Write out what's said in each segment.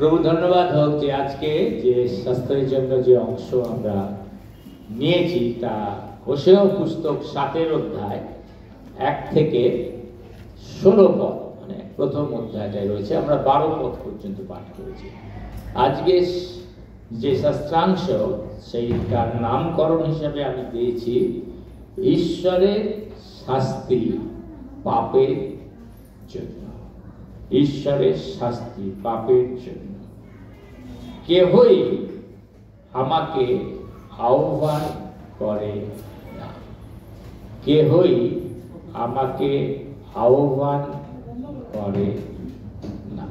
প্রভু, ধন্যবাদ হোক যে আজকে যে শাস্ত্রের জন্য যে অংশ আমরা নিয়েছি, তা হোসেও পুস্তক সাতের অধ্যায় এক থেকে ষোলো পদ মানে প্রথম অধ্যায়টায় রয়েছে। আমরা বারো পদ পর্যন্ত পাঠ করেছি। আজকে যে শাস্ত্রাংশ, সেইটার নামকরণ হিসাবে আমি দিয়েছি, ঈশ্বরের শাস্তি পাপের জন্য। ঈশ্বরের শাস্তি পাপের জন্য। কেহই আমাকে আহ্বান করে না। কেহই আমাকে আহ্বান করে না।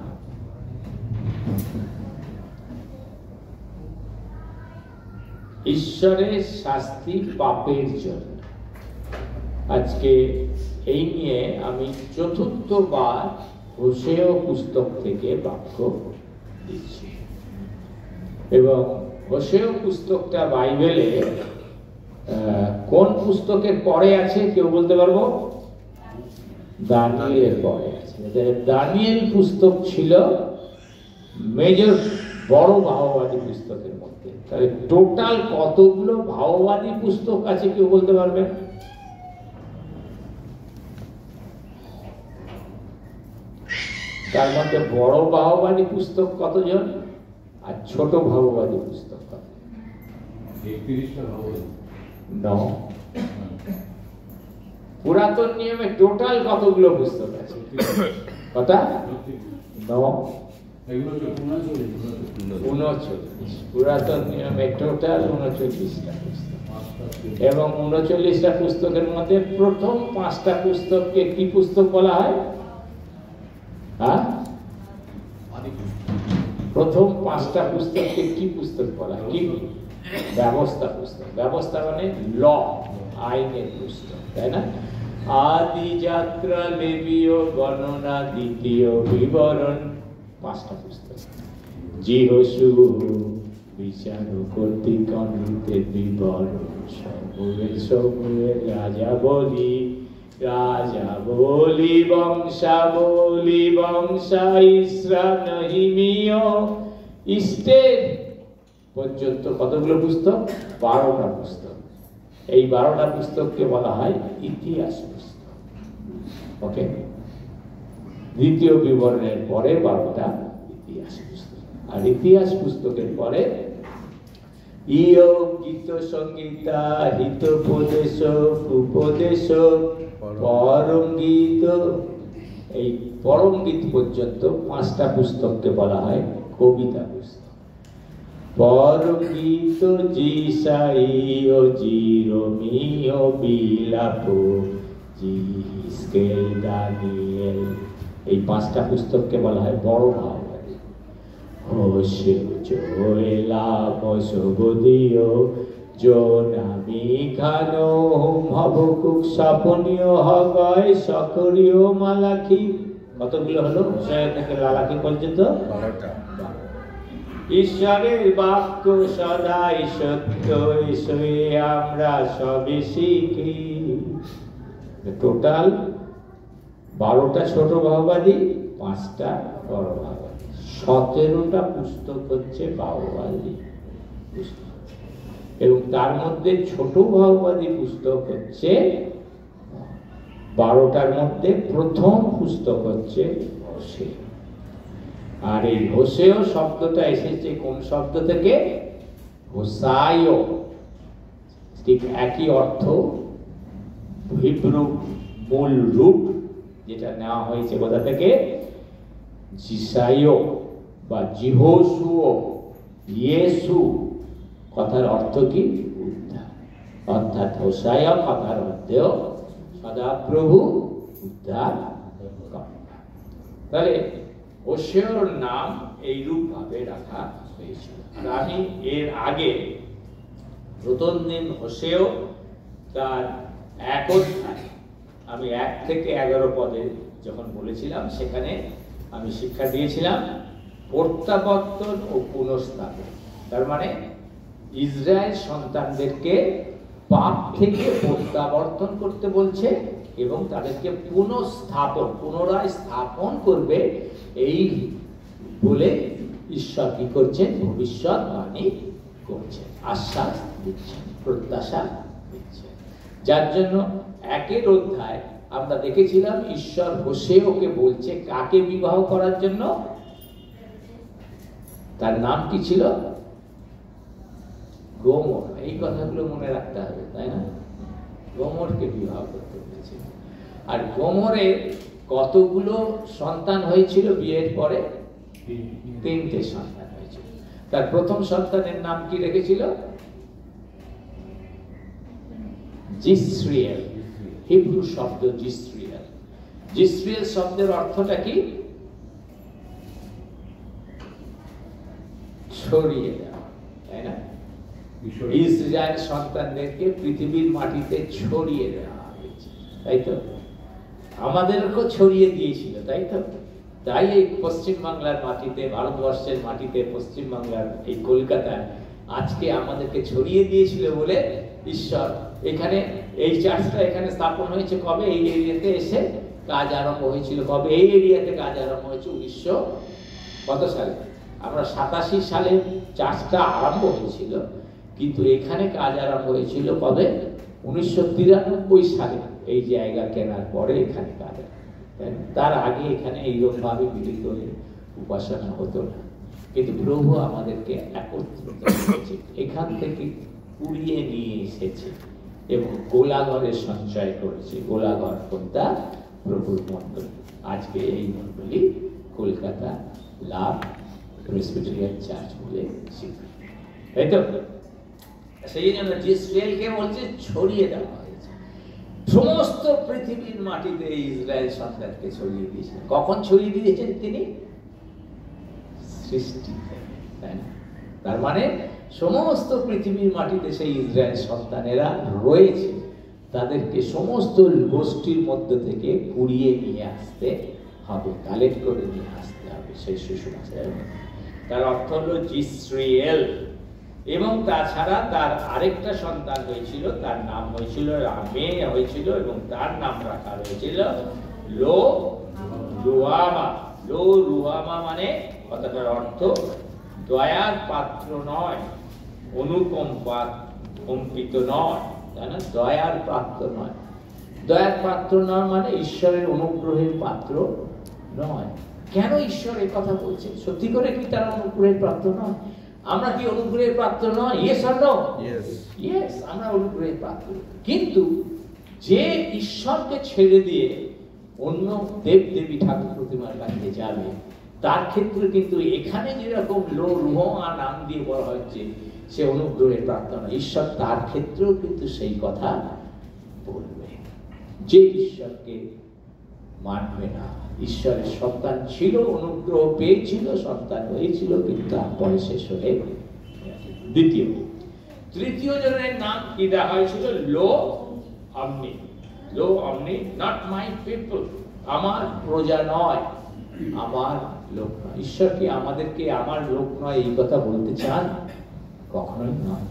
ঈশ্বরের শাস্তি পাপের জন্য। আজকে এই নিয়ে আমি চতুর্থবার হোসেও পুস্তক থেকে বাক্য দিচ্ছি। এবং হোসেও পুস্তকটা বাইবেলে কোন পুস্তকের পরে আছে কেউ বলতে পারব? দানিয়েলের পরে আছে। দানিয়েল পুস্তক ছিল মেজর বড় ভাওবাদী পুস্তকের মধ্যে। তাহলে টোটাল কতগুলো ভাওবাদী পুস্তক আছে কেউ বলতে পারবেন তার মধ্যে বড় ভাওবাদী পুস্তক কতজন? আর ছোট ভাববাদী পুস্তক পুরাতন নিয়মে টোটাল কতগুলো পুস্তক আছে? কথা ন। উনচল্লিশ পুরাতন নিয়মে টোটাল উনচল্লিশটা পুস্তক। এবং উনচল্লিশটা পুস্তকের মধ্যে প্রথম পাঁচটা পুস্তককে কি পুস্তক বলা হয়? হ্যাঁ প্রথম পাঁচটা পুস্তককে কি পুস্তক বলা? কি? ব্যবস্থা পুস্তক। ব্যবস্থা মানে ল, আইনের পুস্তক, তাই না? আদি যাত্রা লেবীয় গণনা, দ্বিতীয় বিবরণ, পাঁচটা পুস্তক। জিহসু বিচার কর্তৃক বিবরণ সমুয়ের সমুয়ের রাজা বলি রাজা বলি বংশা বলি বংশা, ইসরা ইস্টের পর্যন্ত কতগুলো পুস্তক? বারোটা পুস্তক। এই বারোটা পুস্তককে বলা হয় ইতিহাস পুস্তক। ওকে? দ্বিতীয় বিবরণের পরে বারোটা ইতিহাস পুস্তক। আর ইতিহাস পুস্তকের পরে ইয় গীত সংগীতা হিত উপদেশ উপদেশ পরম গীত, এই পরম গীত পর্যন্ত পাঁচটা পুস্তককে বলা হয় কবিতা পুস্তক। পরম গীত বিলাপ জিস্কেল দানিয়েল। এই পাঁচটা পুস্তককে বলা হয় বড় ভাববাদী হোসে জোনামি খানো হোম হবকুক স্বপনীয় হগয় সকরীয় মালাখি। কতগুলো হলো? হোসায় থেকে লালাখি পর্যন্ত? ঈশ্বরের বাক্য সদাই সত্য এসে আমরা সবে শিখি। টোটাল বারোটা ছোট ভাববাদী পাঁচটা বড় ভাববাদী সতেরোটা পুস্তক হচ্ছে বাহবাদী। পুস্তক এবং তার মধ্যে ছোট ভাববাদী পুস্তক হচ্ছে, বারোটার মধ্যে প্রথম পুস্তক হচ্ছে আর এই হোসেও শব্দটা এসেছে কোন শব্দ থেকে? হোসাইও। ঠিক একই অর্থ মূল রূপ যেটা নেওয়া হয়েছে কোথা থেকে? জিসাইও বা জিহসুও, ইয়েসু। কথার অর্থ কি? উদ্ধার। অর্থাৎ হোসায় কথার অর্থেও সদাপ্রভু উদ্ধার তাহলে হোসেওর নাম এইরূপ ভাবে রাখা হয়েছিল। আমি এর আগে প্রথম দিন হোসেও তার এক অধ্যায়, আমি এক থেকে এগারো পদে যখন বলেছিলাম, সেখানে আমি শিক্ষা দিয়েছিলাম, প্রত্যাবর্তন ও পুনঃস্থাপন। তার মানে ইসরায়েল সন্তানদেরকে পাপ থেকে প্রত্যাবর্তন করতে বলছে এবং তাদেরকে পুনঃস্থাপন, পুনরায় স্থাপন করবে এই বলে ঈশ্বর কি করছেন? ভবিষ্যৎ বাণী করছেন, আশ্বাস দিচ্ছেন, প্রত্যাশা দিচ্ছেন। যার জন্য একের অধ্যায় আমরা দেখেছিলাম, ঈশ্বর বসে ওকে বলছে কাকে বিবাহ করার জন্য? তার নাম কি ছিল? গোমর, এই কথাগুলো মনে রাখতে হবে, তাই না? গোমরকে বিবাহ করতে বলেছে। আর গোমরের কতগুলো সন্তান হয়েছিল বিয়ের পরে? তিনটে সন্তান হয়েছিল। তার প্রথম সন্তানের নাম কি রেখেছিল? জিসরিয়েল। হিব্রু শব্দ জিসরিয়েল। জিসরিয়েল শব্দের অর্থটা কি? ছড়িয়ে দেওয়া। ইসরায়েল সন্তানদেরকে পৃথিবীর মাটিতে ছড়িয়ে দেওয়া হয়েছে, তাই তো? আমাদেরকেও ছড়িয়ে দিয়েছিল, তাই তো? তাই এই পশ্চিম বাংলার মাটিতে, ভারতবর্ষের মাটিতে, পশ্চিম বাংলার এই কলকাতায় আজকে আমাদেরকে ছড়িয়ে দিয়েছিল বলে ঈশ্বর এখানে এই চার্চটা এখানে স্থাপন হয়েছে কবে? এই এরিয়াতে এসে কাজ আরম্ভ হয়েছিল কবে? এই এরিয়াতে কাজ আরম্ভ হয়েছে উনিশশো কত সালে? আমরা সাতাশি সালে চার্চটা আরম্ভ হয়েছিল। কিন্তু এখানে কাজ আরম্ভ হয়েছিল কবে? উনিশশো তিরানব্বই সালে। এই জায়গা কেনার পরে এখানে কাজ তার আগে এখানে এইরকমভাবে মিলিত হয়ে উপাসনা হতো না। কিন্তু প্রভু আমাদেরকে একত্রিত করেছে। এখান থেকে কুড়িয়ে নিয়ে এসেছে এবং গোলাঘরে সঞ্চয় করেছে। গোলাঘর কোনটা? প্রভুর মন্ডল। আজকে এই মন্ডলী কলকাতা লাভ প্রেসবিটেরিয়ান চার্চ বলে স্বীকৃতি। তাই তো? সেই জন্য জিসরেলকে বলছে ছড়িয়ে দেওয়া হয়েছে। সমস্ত পৃথিবীর মাটিতে ইসরায়েল সন্তানকে ছড়িয়ে দিয়েছেন কখন ছড়িয়ে দিয়েছেন তিনি? সৃষ্টি তার মানে সমস্ত পৃথিবীর মাটিতে সেই ইসরায়েল সন্তানেরা রয়েছে। তাদেরকে সমস্ত গোষ্ঠীর মধ্য থেকে কুড়িয়ে নিয়ে আসতে হবে, কালেক্ট করে নিয়ে আসতে হবে। সেই শিশু তার অর্থ হলো জিসরিয়েল এবং তাছাড়া তার আরেকটা সন্তান হয়েছিল, তার নাম হয়েছিল রামে, হয়েছিল এবং তার নাম রাখা হয়েছিল লো রুয়ামা। লো রুয়ামা মানে কথাটার অর্থ দয়ার পাত্র নয় অনুকম্পা কম্পিত নয়। তাই না? দয়ার পাত্র নয়। দয়ার পাত্র নয় মানে ঈশ্বরের অনুগ্রহের পাত্র নয়। কেন ঈশ্বর কথা বলছে সত্যি করে কি তারা অনুগ্রহের পাত্র নয়? আমরা কি অনুগ্রহের পাত্র নয়? ইয়েস আর নো ইয়েস আমরা অনুগ্রহের পাত্র। কিন্তু যে ঈশ্বরকে ছেড়ে দিয়ে অন্য দেব দেবী ঠাকুর প্রতিমার কাছে যাবে তার ক্ষেত্রে কিন্তু এখানে যেরকম লো রুহা নাম দিয়ে বলা হচ্ছে সে অনুগ্রহের প্রার্থনা ঈশ্বর তার ক্ষেত্রেও কিন্তু সেই কথা বলবে। যে ঈশ্বরকে মানবে না। ঈশ্বরের সন্তান ছিল, অনুগ্রহ পেয়েছিল, সন্তান হয়েছিল, কিন্তু তারপরে শেষ হয়ে দ্বিতীয়, তৃতীয় জনের নাম কি দেওয়া হয়েছিল? লো অমনি। লো অমনি নট মাই পিপল আমার প্রজা নয়, আমার লোক নয়। ঈশ্বর কি আমাদেরকে আমার লোক নয় এই কথা বলতে চান? কখনোই নয়।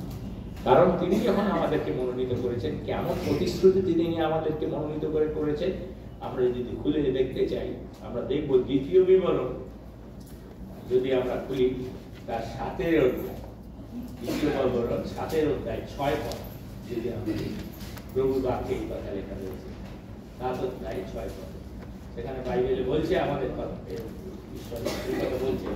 কারণ তিনি যখন আমাদেরকে মনোনীত করেছেন, কেমন প্রতিশ্রুতি তিনি আমাদেরকে মনোনীত করে করেছেন? আমরা যদি খুলে দেখতে চাই, আমরা দেখব দ্বিতীয় বিবরণ। যদি আমরা খুলি, তার সাতের অধ্যায়। দ্বিতীয় বিবরণ, সাতের অধ্যায়, ছয় পদ। যদি আমরা প্রভু বাক্যে এই কথা লেখা রয়েছে। সাত অধ্যায়, ছয় পদ। সেখানে বাইবেলে বলছে আমাদের ঈশ্বর কথা বলছে,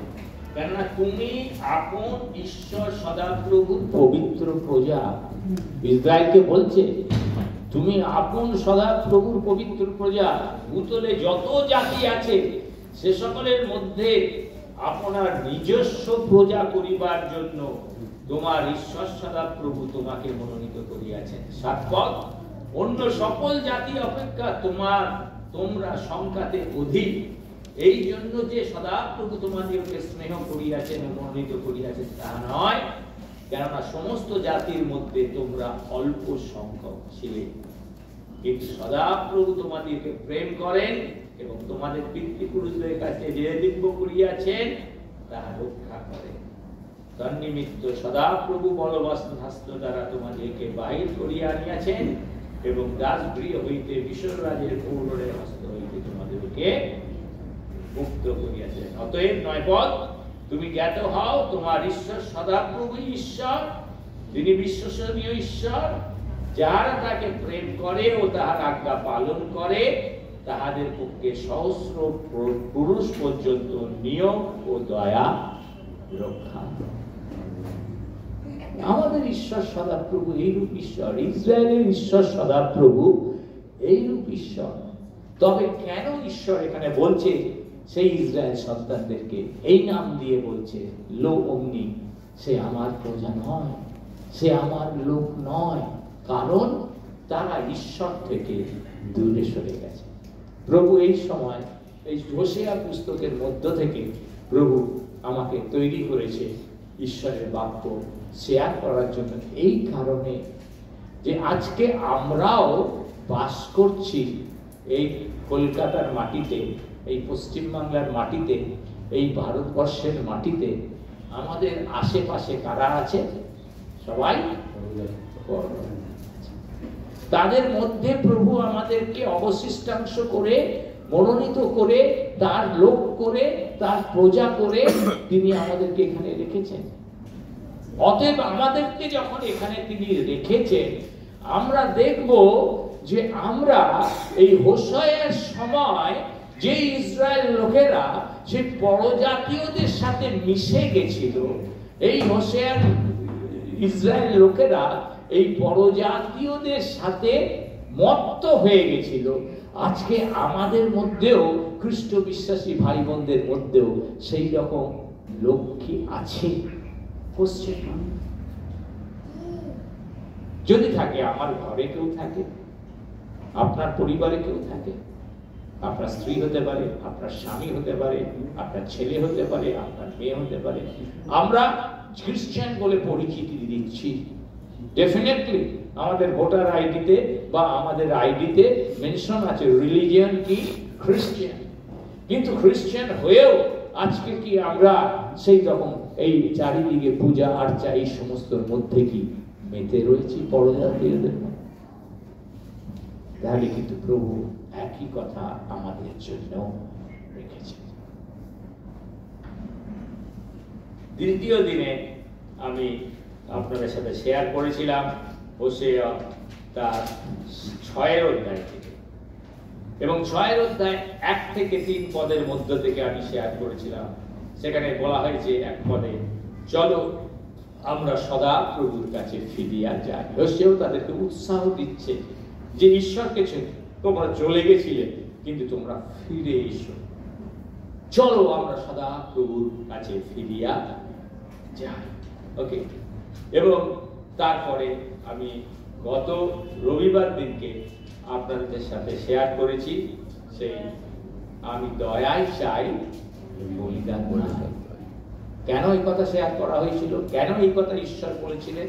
কেননা তুমি আপন ঈশ্বর সদাপ্রভু পবিত্র প্রজা, ইসরায়েলকে বলছে তুমি আপন সদা প্রভুর পবিত্র প্রজা, ভূতলে যত জাতি আছে, সে সকলের মধ্যে আপনার নিজস্ব প্রজা করিবার জন্য তোমার ঈশ্বর সদা প্রভু তোমাকে মনোনীত করিয়াছেন। সাতপদ অন্য সকল জাতি অপেক্ষা তোমার, তোমরা সংখ্যাতে অধিক। এই জন্য যে সদা প্রভু তোমাদেরকে স্নেহ করিয়াছেন মনোনীত করিয়াছেন তা নয়। কেননা সমস্ত জাতির মধ্যে তোমরা অল্প সংখ্যক ছিলে। কিন্তু সদাপ্রভু তোমাদেরকে প্রেম করেন এবং তোমাদের পিতৃপুরুষদের কাছে যে দিব্য করিয়াছেন, তাহা রক্ষা করেন। তন্নিমিত্ত সদাপ্রভু বলবস্ত দ্বারা তোমাদেরকে বাহির করিয়া আনিয়াছেন এবং দাস গৃহ হইতে বিশ্বর রাজের পৌরের হস্ত হইতে তোমাদেরকে মুক্ত করিয়াছেন। অতএব নয় পদ তুমি জ্ঞাত হও, তোমার ঈশ্বর সদাপ্রভু ঈশ্বর তিনি বিশ্বসনীয় ঈশ্বর যারা তাকে প্রেম করে ও তাহার আজ্ঞা পালন করে, তাহাদের পক্ষে সহস্র পুরুষ পর্যন্ত নিয়ম ও দয়া রক্ষা। আমাদের ঈশ্বর সদাপ্রভু, এইরূপ ঈশ্বর, ইসরায়েলের ঈশ্বর সদাপ্রভু, এইরূপ ঈশ্বর। তবে কেন ঈশ্বর এখানে বলছে সেই ইসরায়েল সন্তানদেরকে এই নাম দিয়ে বলছে, লো অগ্নি, সে আমার প্রজা নয়, সে আমার লোক নয়, কারণ তারা ঈশ্বর থেকে দূরে সরে গেছে। প্রভু এই সময় এই হোসেয়া পুস্তকের মধ্য থেকে প্রভু আমাকে তৈরি করেছে ঈশ্বরের বাক্য শেয়ার করার জন্য। এই কারণে যে আজকে আমরাও বাস করছি এই কলকাতার মাটিতে এই পশ্চিমবাংলার মাটিতে, এই ভারতবর্ষের মাটিতে আমাদের আশেপাশে কারা আছে? সবাই তাদের মধ্যে প্রভু আমাদেরকে অবশিষ্টাংশ করে, মনোনীত করে, তার লোক করে, তার প্রজা করে তিনি আমাদেরকে এখানে রেখেছেন। অতএব আমাদেরকে যখন এখানে তিনি রেখেছেন, আমরা দেখব যে আমরা এই হোসয়ের সময় যে ইসরায়েল লোকেরা সে পরজাতীয়দের সাথে মিশে গেছিল, এই হোসেয়ার ইসরায়েল লোকেরা এই পরজাতীয়দের সাথে মত্ত হয়ে গেছিল। আজকে আমাদের মধ্যেও, খ্রিস্ট বিশ্বাসী ভাই বোনদের মধ্যেও সেই রকম লোক কি আছে? যদি থাকে, আমার ঘরে কেউ থাকে? আপনার পরিবারে কেউ থাকে? আপনার স্ত্রী হতে পারে, আপনার স্বামী হতে পারে, আপনার ছেলে হতে পারে, আপনার মেয়ে হতে পারে। আমরা খ্রিস্টান বলে পরিচিতি দিচ্ছি। ডেফিনেটলি আমাদের ভোটার আইডিতে বা আমাদের আইডিতে মেনশন আছে রিলিজিয়ান কি? খ্রিস্টান কিন্তু খ্রিস্টান হয়েও আজকে কি আমরা সেই রকম এই চারিদিকে পূজা, আর্চা এই সমস্তর মধ্যে কি মেতে রয়েছি পরজাতীয়দের তাহলে কিন্তু প্রভু একই কথা আমাদের জন্য রেখেছে। দ্বিতীয় দিনে আমি আপনাদের সাথে শেয়ার করেছিলাম হোসেয়া তার ছয়ের অধ্যায় থেকে। এবং ছয়ের অধ্যায় এক থেকে তিন পদের মধ্য থেকে আমি শেয়ার করেছিলাম। সেখানে বলা হয়েছে এক পদে, চলো আমরা সদা প্রভুর কাছে ফিরিয়া যাই। হোসেও তাদেরকে উৎসাহ দিচ্ছে যে ঈশ্বরকে তোমরা চলে গেছিলে, কিন্তু তোমরা ফিরে এসো। চলো আমরা সদা প্রভুর কাছে ফিরিয়া যাই। ওকে এবং তারপরে আমি গত রবিবার দিনকে আপনাদের সাথে শেয়ার করেছি, সেই আমি দয়ায় চাই বলিদান কেন এই কথা শেয়ার করা হয়েছিল? কেন এই কথা ঈশ্বর বলেছিলেন?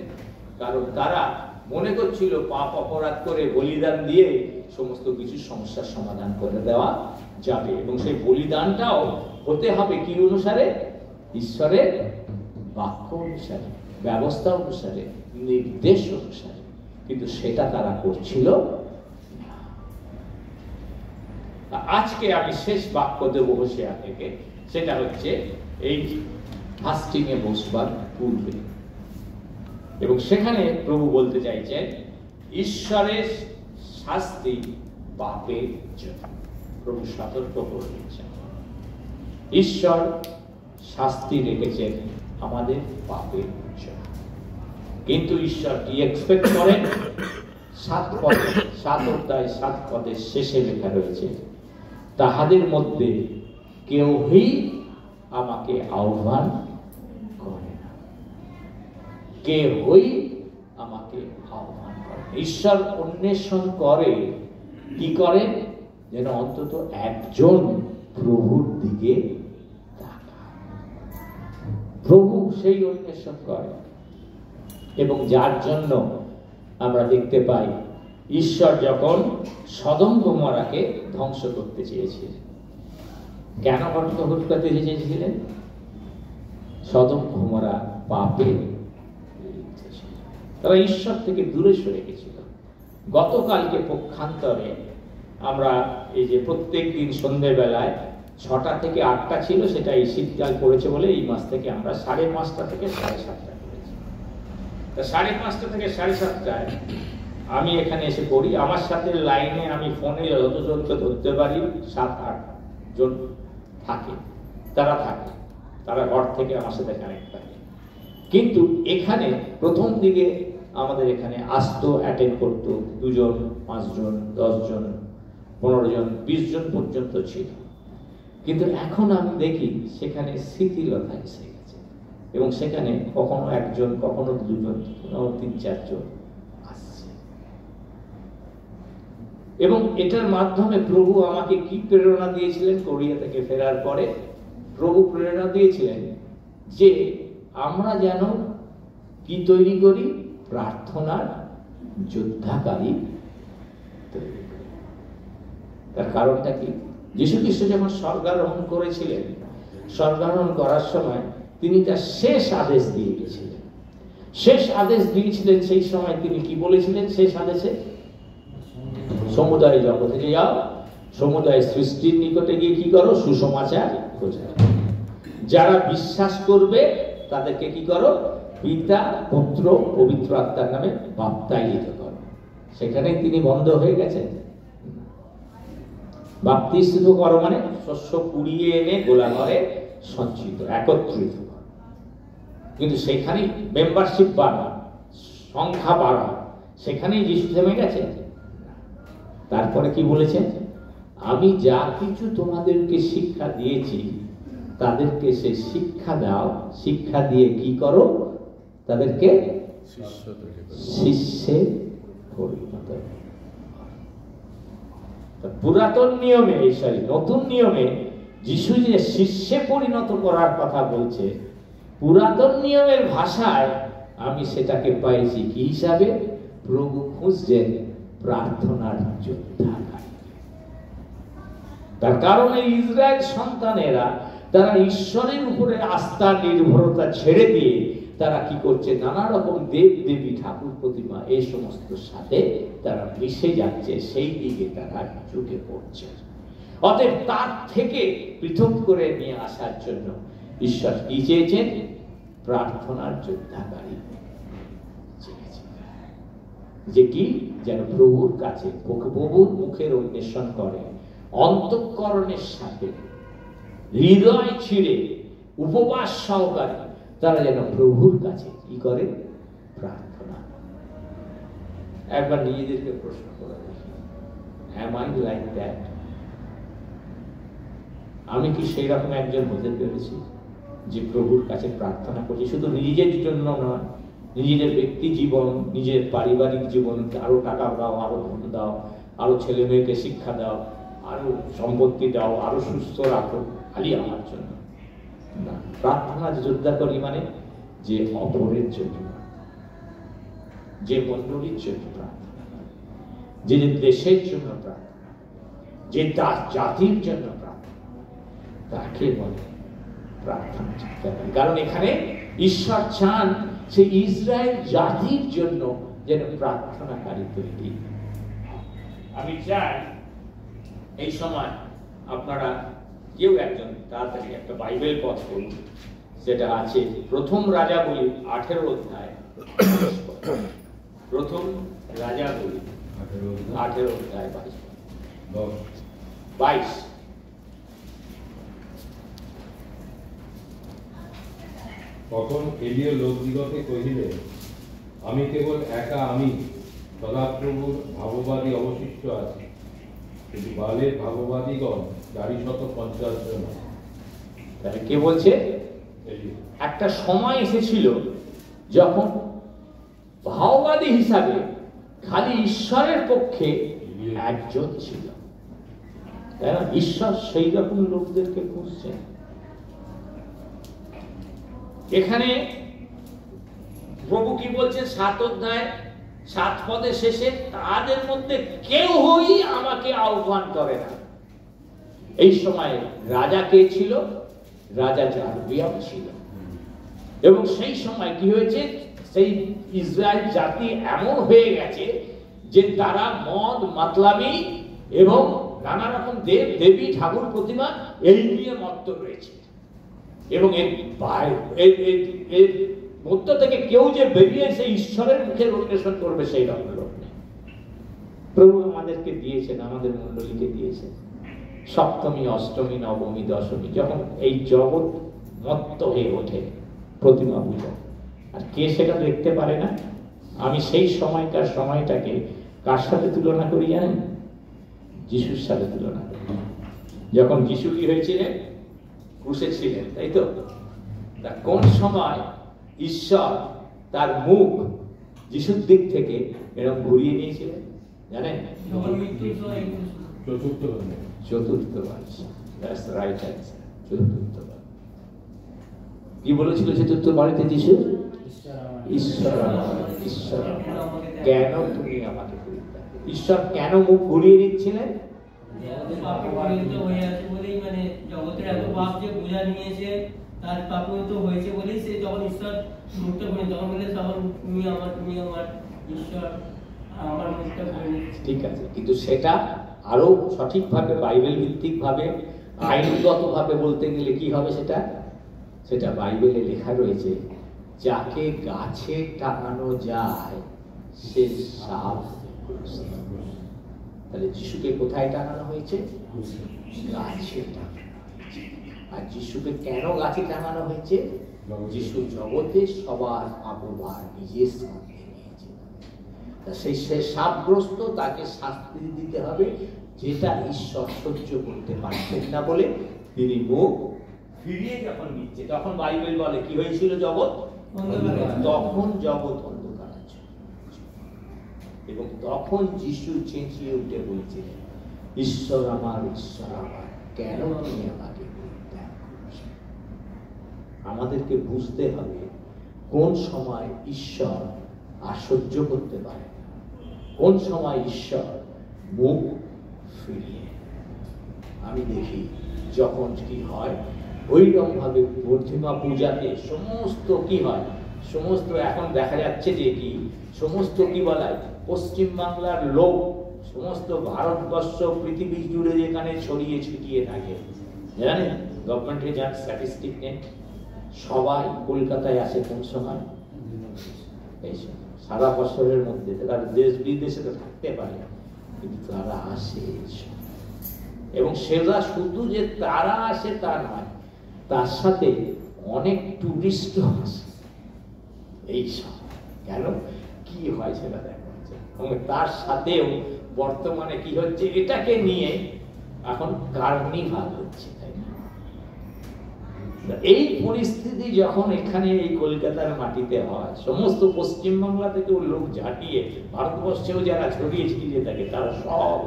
কারণ তারা মনে করছিল পাপ অপরাধ করে বলিদান দিয়ে সমস্ত কিছু সমস্যার সমাধান করে দেওয়া যাবে। এবং সেই বলিদানটাও হতে হবে কি অনুসারে? ঈশ্বরের বাক্য অনুসারে, ব্যবস্থা অনুসারে, নির্দেশ অনুসারে। কিন্তু সেটা তারা করছিল আজকে আমি শেষ বাক্য দেব হোসেয়া থেকে। সেটা হচ্ছে এই ফাস্টিং এ বসবার পূর্বে। এবং সেখানে প্রভু বলতে চাইছেন, ঈশ্বরের শাস্তি পাপের জন্য। প্রভু সতর্ক করে দিচ্ছেন। ঈশ্বর শাস্তি রেখেছেন আমাদের পাপের জন্য। কিন্তু ঈশ্বর কি এক্সপেক্ট করেন? সাত পদে, সাত অধ্যায়, সাত পদের শেষে লেখা রয়েছে, তাহাদের মধ্যে কেউই আমাকে আহ্বান কেউই আমাকে আহ্বান করে। ঈশ্বর অন্বেষণ করে, কি করেন যেন অন্তত একজন প্রভুর দিকে প্রভু সেই অন্বেষণ করে। এবং যার জন্য আমরা দেখতে পাই, ঈশ্বর যখন সদম গোমরাকে ধ্বংস করতে চেয়েছিলেন, কেন ঘটনা ঘটকাতে চেয়েছিলেন? সদম গোমরা পাপে তারা ঈশ্বর থেকে দূরে সরে গেছিল। গতকালকে পক্ষান্তরে আমরা এই যে প্রত্যেক দিন সন্ধ্যেবেলায় ছটা থেকে আটটা ছিল সেটা এই শীতকাল পড়েছে বলে এই মাস থেকে আমরা সাড়ে পাঁচটা থেকে সাড়ে সাতটা তা সাড়ে পাঁচটা থেকে সাড়ে সাতটায় আমি এখানে এসে পড়ি। আমার সাথে লাইনে আমি ফোনে যতজনকে ধরতে পারি, সাত, আট জন থাকে, তারা থাকে। তারা ঘর থেকে আমার সাথে কানেক্ট থাকে কিন্তু এখানে প্রথম দিকে আমাদের এখানে আসতো অ্যাটেন্ড করতো দুজন, পাঁচজন, দশজন পনেরো জন বিশ জন পর্যন্ত ছিল। কিন্তু এখন আমি দেখি সেখানে স্মৃতিলতা এসে গেছে। এবং সেখানে কখনো একজন, কখনো দুজন, কখনো তিন, চারজন আসছে। এবং এটার মাধ্যমে প্রভু আমাকে কি প্রেরণা দিয়েছিলেন কোরিয়া থেকে ফেরার পরে? প্রভু প্রেরণা দিয়েছিলেন যে আমরা যেন কি তৈরি করি? প্রার্থনার যোদ্ধাকারী তৈরি তার কারণটা কি? যীশু খ্রিস্ট যখন স্বর্গারোহণ করেছিলেন, স্বর্গারোহণ করার সময় তিনি তার শেষ আদেশ দিয়ে গেছিলেন। শেষ আদেশ দিয়েছিলেন সেই সময় তিনি কি বলেছিলেন? শেষ আদেশে? সমুদায় জগতে যাও, সমুদায় সৃষ্টির নিকটে গিয়ে কি করো? সুসমাচার প্রচার যারা বিশ্বাস করবে, তাদেরকে কি করো? পিতা, পুত্র, পবিত্র আত্মার নামে বাপ্তায়িত করো সেখানেই তিনি বন্ধ হয়ে গেছেন। বাপ্তিস্ত করো মানে শস্য কুড়িয়ে এনে গোলা ঘরে সঞ্চিত, একত্রিত কিন্তু সেখানেই মেম্বারশিপ বাড়া সংখ্যা বাড়া সেখানেই যিশু থেমে গেছে তারপরে কি বলেছেন? আমি যা কিছু তোমাদেরকে শিক্ষা দিয়েছি, তাদেরকে সে শিক্ষা দাও। শিক্ষা দিয়ে কি করো? তাদেরকে শিষ্যে পরিণত পুরাতন নিয়মে সরি, নতুন নিয়মে যিশু যে শিষ্যে পরিণত করার কথা বলছে, পুরাতন নিয়মের ভাষায় আমি সেটাকে পাইছি কি হিসাবে? প্রভু খুঁজছেন প্রার্থনার যোদ্ধা তার কারণে ইসরায়েল সন্তানেরা, তারা ঈশ্বরের উপরে আস্থা, নির্ভরতা ছেড়ে দিয়ে তারা কি করছে? নানা রকম দেব দেবী ঠাকুর প্রতিমা এই সমস্ত সাথে তারা মিশে যাচ্ছে, সেই দিকে তারা ঝুঁকে পড়ছে। অতএব তার থেকে পৃথক করে নিয়ে আসার জন্য ঈশ্বর কি চেয়েছেন? প্রার্থনার যোদ্ধাকারী। যে কি? যেন প্রভুর কাছে প্রভুর মুখের অন্বেষণ করে, অন্তঃকরণের সাথে, হৃদয় ছিঁড়ে, উপবাস সহকারে তারা যেন প্রভুর কাছে কি করে? প্রার্থনা। একবার নিজেদেরকে প্রশ্ন করে দেখি দ্যাট আমি কি সেই রকম একজন হতে পেরেছি যে প্রভুর কাছে প্রার্থনা করছি? শুধু নিজের জন্য নয় নিজের ব্যক্তি জীবন, নিজের পারিবারিক জীবন, আরও টাকা দাও, আরও ধন দাও, আরও ছেলে মেয়েকে শিক্ষা দাও, আরও সম্পত্তি দাও, আরও সুস্থ রাখো, খালি আমার জন্য। না প্রার্থনা যোদ্ধা করি মানে যে অপরের জন্য যে মন্ডলীর জন্য প্রার্থনা যে দেশের জন্য প্রার্থনা যে তার জাতির জন্য প্রার্থনা তাকে বলে প্রার্থনা কারণ এখানে ঈশ্বর চান সে ইসরায়েল জাতির জন্য যেন প্রার্থনাকারী তৈরি আমি চাই এই সময় আপনারা কেউ একজন তাড়াতাড়ি একটা বাইবেল পথ করুন সেটা আছে প্রথম রাজা বলি আঠেরো অধ্যায় প্রথম রাজা বলি আঠেরো অধ্যায় বাইশ বাইশ। তখন এলিয় লোকদিগকে কহিলে আমি কেবল একা আমি সদাপ্রভুর ভাববাদী অবশিষ্ট আছি। কিন্তু বালের ভাববাদীগণ চারি পঞ্চাশ জন তাহলে কে বলছে? একটা সময় এসেছিল যখন ভাওবাদী হিসাবে খালি ঈশ্বরের পক্ষে একজন ছিল। তাই না? ঈশ্বর সেই রকম লোকদেরকে খুঁজছেন এখানে প্রভু কি বলছেন? সাত অধ্যায় সাত পদে শেষে তাদের মধ্যে কেউই আমাকে আহ্বান করে না। এই সময় রাজা কে ছিল? রাজা জারবিয়াম ছিল। এবং সেই সময় কি হয়েছে? সেই ইসরায়েল জাতি এমন হয়ে গেছে যে তারা মদ, মাতলামি এবং নানা রকম দেব, দেবী, ঠাকুর প্রতিমা এই নিয়ে মত্ত রয়েছে। এবং এর এর- মধ্য থেকে কেউ যে বেরিয়ে এসে ঈশ্বরের মুখে অন্বেষণ করবে, সেই রকম লোক প্রভু আমাদেরকে দিয়েছেন, আমাদের মণ্ডলীকে দিয়েছেন। সপ্তমী, অষ্টমী, নবমী, দশমী, যখন এই জগৎ মত্ত হয়ে ওঠে প্রতিমা পূজা। আর কে সেটা দেখতে পারে না? আমি সেই সময়কার সময়টাকে কার সাথে তুলনা করি জানেন? যিশুর সাথে তুলনা করি। যখন যিশু কি হয়েছিলেন? ক্রুশে ছিলেন তাই তো? তা কোন সময় ঈশ্বর তার মুখ যিশুর দিক থেকে এরকম ঘুরিয়ে নিয়েছিলেন? জানেন? যখন চতুর্থ। চতুর্থবার দ্যাটস রাইট অ্যান্সার চতুর্থবার কি বলেছিল চতুর্থ বাড়িতে যিশু? ঈশ্বর ঈশ্বর কেন তুমি আমাকে ঈশ্বর কেন মুখ ঘুরিয়ে দিচ্ছিলেন? ঠিক আছে, কিন্তু সেটা আরও সঠিকভাবে বাইবেল ভিত্তিক ভাবে আইনগত ভাবে বলতে গেলে কি হবে সেটা? সেটা বাইবেলে লেখা রয়েছে যাকে গাছে টাঙানো যায় সে সাপ তাহলে যিশুকে কোথায় টাঙানো হয়েছে? গাছে টাঙানো আর যিশুকে কেন গাছে টাঙানো হয়েছে? যিশু জগতে সবার আবহাওয়া নিজের তা সেই সে সাপগ্রস্ত তাকে শাস্তি দিতে হবে যেটা ঈশ্বর সহ্য করতে পারছেন না বলে তিনি মুখ ফিরিয়ে যখন নিচ্ছে তখন বাইবেল বলে কি হয়েছিল জগৎ তখন জগৎ অন্ধকারাচ্ছন্ন। এবং তখন যিশু চেঁচিয়ে উঠে বলছিলেন ঈশ্বর আমার ঈশ্বর আমার কেন তুমি আমাকে পরিত্যাগ করছ?" আমাদেরকে বুঝতে হবে কোন সময় ঈশ্বর আর সহ্য করতে পারে। কোন সময় ঈশ্বর মুখ ফিরিয়ে আমি দেখি যখন কি হয় ওইরকম ভাবে প্রতিমা পূজাতে সমস্ত কি হয়, সমস্ত এখন দেখা যাচ্ছে যে কি, সমস্ত কি বলায়? পশ্চিম বাংলার লোক, সমস্ত ভারতবর্ষ, পৃথিবী জুড়ে যেখানে ছড়িয়ে ছিটিয়ে থাকে। জানেন গভর্নমেন্টে যার স্ট্যাটিস্টিক নেই? সবাই কলকাতায় আসে কোন সময়? এই সময়। সারা বছরের মধ্যে, তারা দেশ বিদেশে থাকতে পারে কিন্তু তারা আসে। এবং সেটা শুধু যে তারা আসে তা নয়, তার সাথে অনেক টুরিস্ট আসে। এইসব কেন? কি হয় সেটা দেখা যাচ্ছে। এবং তার সাথেও বর্তমানে কি হচ্ছে, এটাকে নিয়ে এখন কার্নিভাল হচ্ছে এই পরিস্থিতি যখন এখানে এই কলকাতার মাটিতে হয়, সমস্ত পশ্চিমবাংলা থেকেও লোক ঝাঁটিয়ে ভারতবর্ষেও যারা ছড়িয়ে ছিটিয়ে থাকে, তারা সব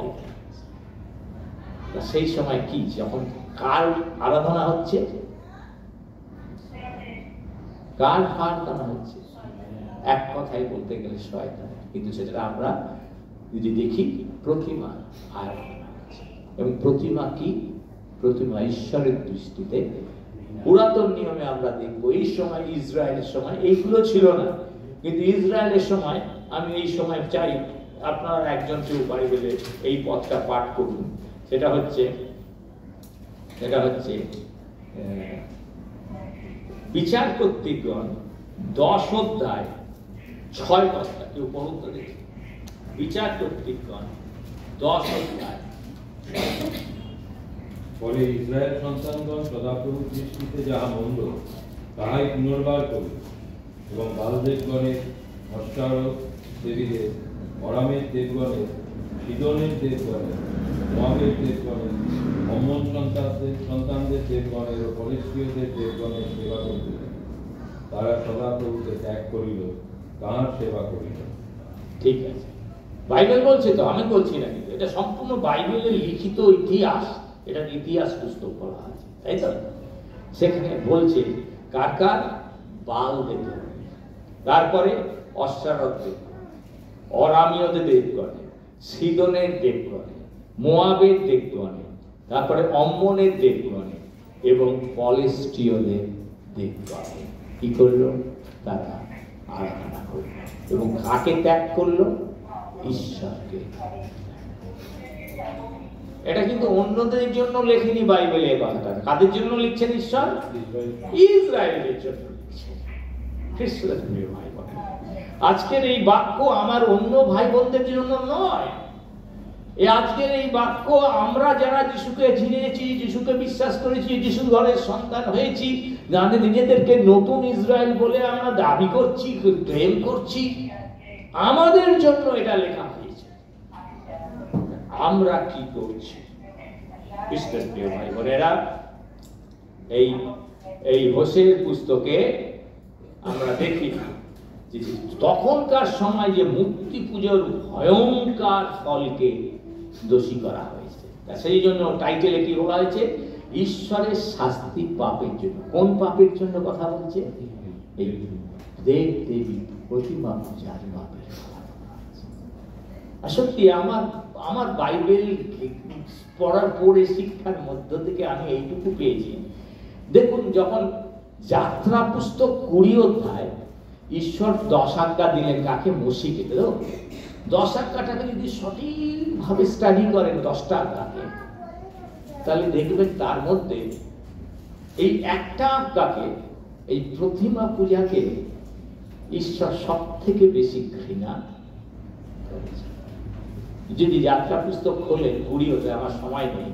সেই সময় কি, যখন কার আরাধনা হচ্ছে? কার আরাধনা হচ্ছে? এক কথায় বলতে গেলে শয়তান। কিন্তু সেটা আমরা যদি দেখি, প্রতিমা আরাধনা এবং প্রতিমা কি? প্রতিমা ঈশ্বরের দৃষ্টিতে পুরাতন নিয়মে আমরা দেখব, এই সময় ইসরায়েলের সময় এইগুলো ছিল না। কিন্তু ইসরায়েলের সময় আমি এই সময় চাই, আপনারা একজন কেউ বাইবেলে এই পথটা পাঠ করুন। সেটা হচ্ছে সেটা হচ্ছে বিচার কর্তৃকগণ দশ অধ্যায় ছয় কথা কেউ পড়ুন তো দেখি। বিচার কর্তৃকগণ দশ অধ্যায় ফলে ইসরায়েল সন্তানগণ সদাপ্রভুর দৃষ্টিতে যাহা মন্দ, তাহাই পুনর্বার করি এবং বালদেবগণের অষ্টারক দেবীদের, অরামের দেবগণের, সিদনের দেবগণের, মোয়াবের দেবগণের অম্মন সন্তানদের সন্তানদের দেবগণের ও ফলেস্টীয়দের দেবগণের সেবা করিল তারা সদাপ্রভুকে ত্যাগ করিল, তাহার সেবা করিল। ঠিক আছে। বাইবেল বলছে তো, আমি বলছি না কিন্তু। এটা সম্পূর্ণ বাইবেলের লিখিত ইতিহাস। এটা ইতিহাস পুস্তক বলা আছে তাই তো? সেখানে বলছে, কার কার? বাল হবে। তারপরে অশ্বারথ দেব অরামীয়দের দেবগণে সিদনের দেবগণে মোয়াবের দেবগণে তারপরে অম্মনের দেবগণে এবং পলেস্টীয়দের দেবগণে কি করল? তারা আরাধনা করল এবং কাকে ত্যাগ করল? ঈশ্বরকে। এটা কিন্তু অন্যদের জন্য লেখেনি বাইবেলে এই কথাটা। কাদের জন্য লিখছেন ঈশ্বর? ইসরায়েলের জন্য আজকের এই বাক্য আমার অন্য ভাই বোনদের জন্য নয়। এই আজকের এই বাক্য আমরা যারা যিশুকে চিনেছি, যিশুকে বিশ্বাস করেছি যিশু ঘরের সন্তান হয়েছি, যাদের নিজেদেরকে নতুন ইসরায়েল বলে আমরা দাবি করছি ক্লেম করছি, আমাদের জন্য এটা লেখা আমরা কি করছি? বিশ্বাস প্রিয় ভাই বোনেরা, এই এই হোসের পুস্তকে আমরা দেখি যে তখনকার সময় যে মূর্তি পুজোর ভয়ঙ্কর ফলকে দোষী করা হয়েছে। তা সেই জন্য টাইটেলে কি বলা হয়েছে? ঈশ্বরের শাস্তি পাপের জন্য। কোন পাপের জন্য কথা বলছে? এই দেব দেবী প্রতিমা পূজার পাপের কথা সত্যি আমার আমার বাইবেল পড়ার পড়ে শিক্ষার মধ্য থেকে আমি এইটুকু পেয়েছি। দেখুন, যখন যাত্রা পুস্তক কুড়ি অধ্যায়, ঈশ্বর দশ আজ্ঞা দিলেন কাকে? মসিকে, তো? দশ আজ্ঞাটাকে যদি সঠিকভাবে স্টাডি করেন দশটা আজ্ঞাকে, তাহলে দেখবেন তার মধ্যে এই একটা আজ্ঞাকে, এই প্রতিমা পূজাকে ঈশ্বর সব থেকে বেশি ঘৃণা করেছে যদি যাত্রা পুস্তক খোলেন কুড়ি অধ্যায়, আমার সময় নেই।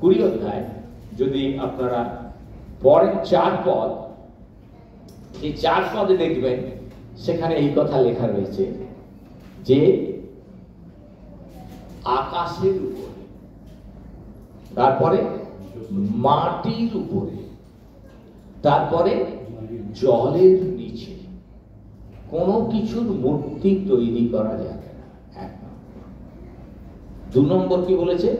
কুড়ি অধ্যায়, যদি আপনারা পরের চার পদ এই চার পদে দেখবেন সেখানে এই কথা লেখা রয়েছে যে আকাশের উপরে, তারপরে মাটির উপরে, তারপরে জলের নিচে কোনো কিছুর মূর্তি তৈরি করা নম্বর দু নম্বর কি বলেছে?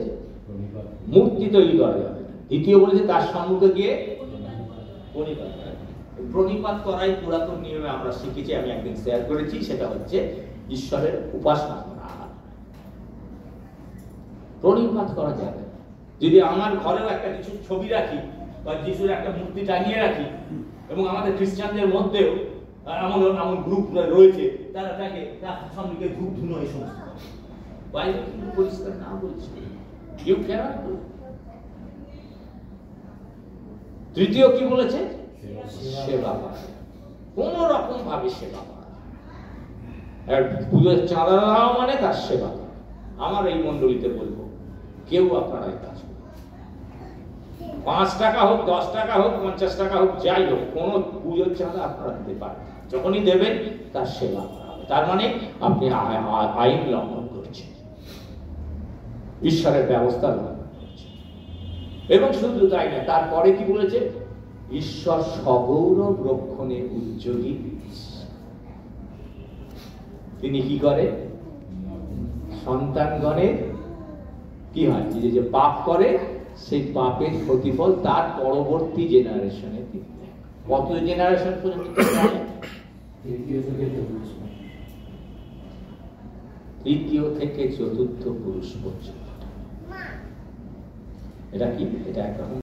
মূর্তি তৈরি করা যাবে দ্বিতীয় বলেছে, তার সম্মুখে গিয়ে প্রণিপাত করাই পুরাতন নিয়মে আমরা শিখেছি, আমি একদিন শেয়ার করেছি, সেটা হচ্ছে ঈশ্বরের উপাসনা করা। প্রণিপাত করা যাবে যদি আমার ঘরেও একটা যিশুর ছবি রাখি, বা যিশুর একটা মূর্তি টাঙিয়ে রাখি, এবং আমাদের খ্রিস্টানদের মধ্যেও এমন এমন গ্রুপ রয়েছে, তারা তাকে তার সামনে ধূপ ধুনো এই সমস্ত। বাইবেল কিন্তু পরিষ্কার না বলছে ইউ ক্যানট ডু তৃতীয় কি বলেছে? সেবা কোন রকম ভাবে সেবা পুজোর চাঁদা দেওয়া মানে তার সেবা। আমার এই মন্ডলীতে বলব, কেউ আপনারা কাজ পাঁচ টাকা হোক, দশ টাকা হোক, পঞ্চাশ টাকা হোক, যাই হোক, কোন পুজোর চাঁদা আপনারা দিতে পারেন যখনই দেবেন, তার সেবা তার মানে আপনি আইন লঙ্ঘন ঈশ্বরের ব্যবস্থা লঙ্ঘন করছেন এবং শুধু তাই না তারপরে কি বলেছে? ঈশ্বর সগৌরব রক্ষণে উদ্যোগী তিনি কি করে? সন্তানগণের কি হয়? যে যে পাপ করে সেই পাপের প্রতিফল তার পরবর্তী জেনারেশনে তিনি কত জেনারেশন পর্যন্ত? তৃতীয় থেকে চতুর্থ পুরুষ পর্যন্ত। এটা কি এটা একরকম